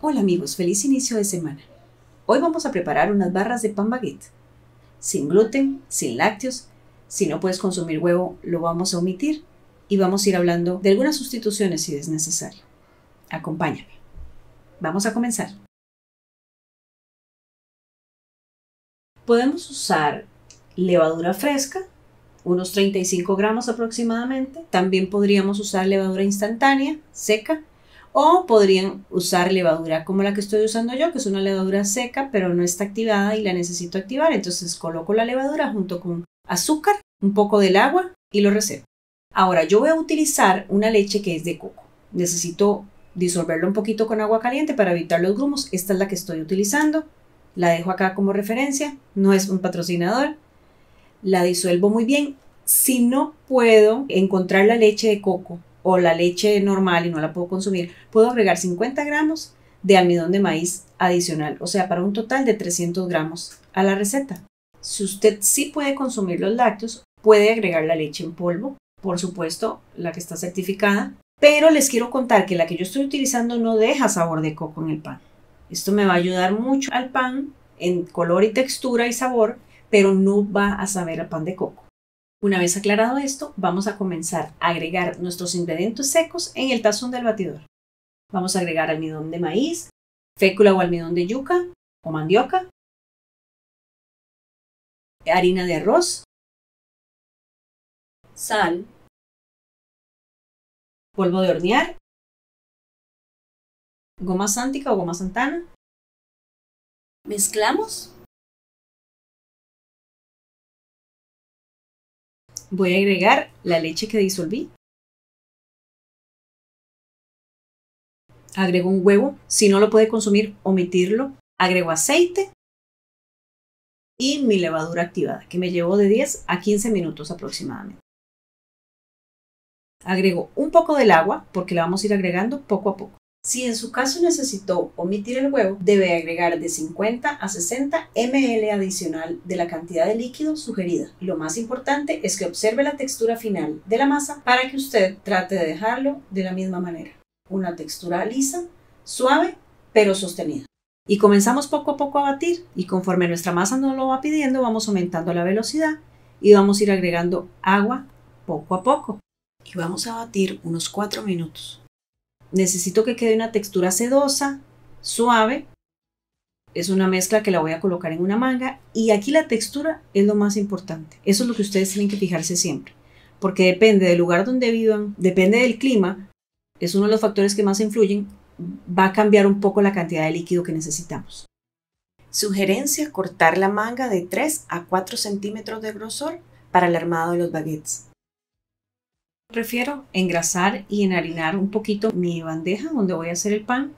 Hola amigos, feliz inicio de semana. Hoy vamos a preparar unas barras de pan baguette. Sin gluten, sin lácteos. Si no puedes consumir huevo, lo vamos a omitir y vamos a ir hablando de algunas sustituciones si es necesario. Acompáñame. Vamos a comenzar. Podemos usar levadura fresca, unos 35 gramos aproximadamente. También podríamos usar levadura instantánea, seca, o podrían usar levadura como la que estoy usando yo, que es una levadura seca, pero no está activada y la necesito activar. Entonces coloco la levadura junto con azúcar, un poco del agua y lo reservo. Ahora yo voy a utilizar una leche que es de coco. Necesito disolverlo un poquito con agua caliente para evitar los grumos. Esta es la que estoy utilizando. La dejo acá como referencia. No es un patrocinador. La disuelvo muy bien. Si no puedo encontrar la leche de coco o la leche normal y no la puedo consumir, puedo agregar 50 gramos de almidón de maíz adicional, o sea, para un total de 300 gramos a la receta. Si usted sí puede consumir los lácteos, puede agregar la leche en polvo, por supuesto, la que está certificada, pero les quiero contar que la que yo estoy utilizando no deja sabor de coco en el pan. Esto me va a ayudar mucho al pan en color y textura y sabor, pero no va a saber a pan de coco. Una vez aclarado esto, vamos a comenzar a agregar nuestros ingredientes secos en el tazón del batidor. Vamos a agregar almidón de maíz, fécula o almidón de yuca o mandioca, harina de arroz, sal, polvo de hornear, goma sántica o goma santana. Mezclamos Voy a agregar la leche que disolví. Agrego un huevo. Si no lo puede consumir, omitirlo. Agrego aceite y mi levadura activada, que me llevó de 10 a 15 minutos aproximadamente. Agrego un poco del agua, porque la vamos a ir agregando poco a poco. Si en su caso necesitó omitir el huevo, debe agregar de 50 a 60 ml adicional de la cantidad de líquido sugerida. Lo más importante es que observe la textura final de la masa para que usted trate de dejarlo de la misma manera. Una textura lisa, suave, pero sostenida. Y comenzamos poco a poco a batir y conforme nuestra masa nos lo va pidiendo vamos aumentando la velocidad y vamos a ir agregando agua poco a poco. Y vamos a batir unos 4 minutos. Necesito que quede una textura sedosa, suave. Es una mezcla que la voy a colocar en una manga y aquí la textura es lo más importante. Eso es lo que ustedes tienen que fijarse siempre. Porque depende del lugar donde vivan, depende del clima, es uno de los factores que más influyen, va a cambiar un poco la cantidad de líquido que necesitamos. Sugerencia, cortar la manga de 3 a 4 centímetros de grosor para el armado de los baguettes. Prefiero engrasar y enharinar un poquito mi bandeja donde voy a hacer el pan.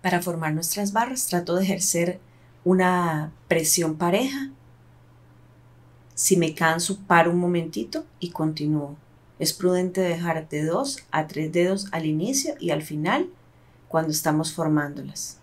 Para formar nuestras barras trato de ejercer una presión pareja. Si me canso, paro un momentito y continúo. Es prudente dejar de dos a tres dedos al inicio y al final cuando estamos formándolas.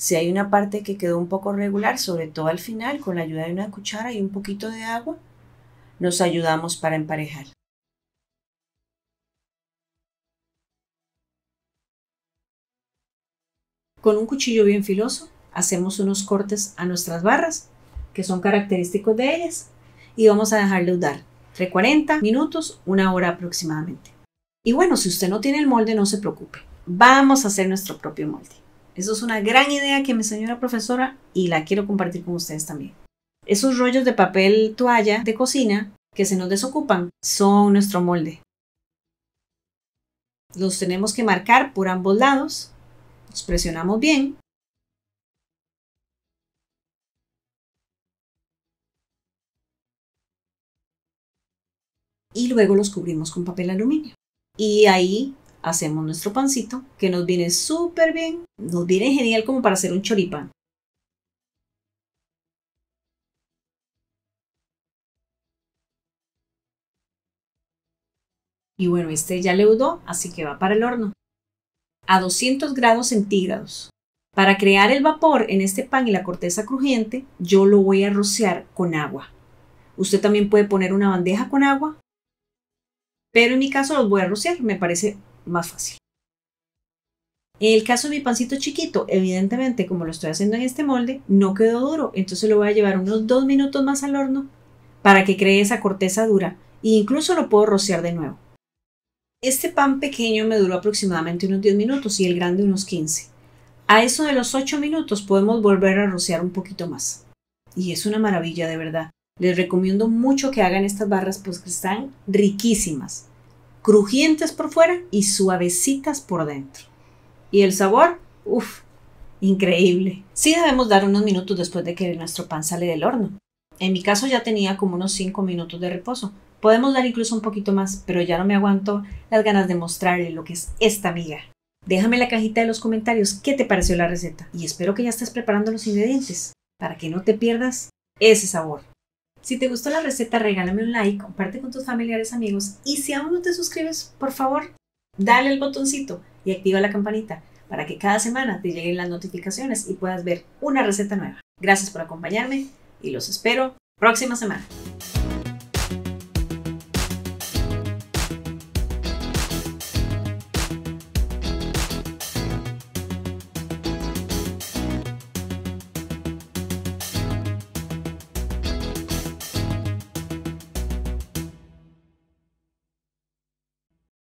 Si hay una parte que quedó un poco regular, sobre todo al final, con la ayuda de una cuchara y un poquito de agua, nos ayudamos para emparejar. Con un cuchillo bien filoso hacemos unos cortes a nuestras barras, que son característicos de ellas, y vamos a dejarle dar entre 40 minutos, una hora aproximadamente. Y bueno, si usted no tiene el molde, no se preocupe. Vamos a hacer nuestro propio molde. Eso es una gran idea que me enseñó la profesora y la quiero compartir con ustedes también. Esos rollos de papel toalla de cocina que se nos desocupan son nuestro molde. Los tenemos que marcar por ambos lados. Los presionamos bien. Y luego los cubrimos con papel aluminio. Y ahí hacemos nuestro pancito que nos viene súper bien, nos viene genial como para hacer un choripán. Y bueno, este ya leudó, así que va para el horno. A 200 grados centígrados. Para crear el vapor en este pan y la corteza crujiente, yo lo voy a rociar con agua. Usted también puede poner una bandeja con agua, pero en mi caso los voy a rociar, me parece más fácil. En el caso de mi pancito chiquito, evidentemente, como lo estoy haciendo en este molde, no quedó duro, entonces lo voy a llevar unos dos minutos más al horno para que cree esa corteza dura e incluso lo puedo rociar de nuevo. Este pan pequeño me duró aproximadamente unos 10 minutos y el grande unos 15. A eso de los 8 minutos podemos volver a rociar un poquito más. Y es una maravilla de verdad. Les recomiendo mucho que hagan estas barras pues que están riquísimas, crujientes por fuera y suavecitas por dentro. Y el sabor, uff, increíble. Sí debemos dar unos minutos después de que nuestro pan sale del horno. En mi caso ya tenía como unos 5 minutos de reposo. Podemos dar incluso un poquito más, pero ya no me aguanto las ganas de mostrarle lo que es esta miga. Déjame en la cajita de los comentarios qué te pareció la receta y espero que ya estés preparando los ingredientes para que no te pierdas ese sabor. Si te gustó la receta, regálame un like, comparte con tus familiares amigos y si aún no te suscribes, por favor, dale el botoncito y activa la campanita para que cada semana te lleguen las notificaciones y puedas ver una receta nueva. Gracias por acompañarme y los espero próxima semana.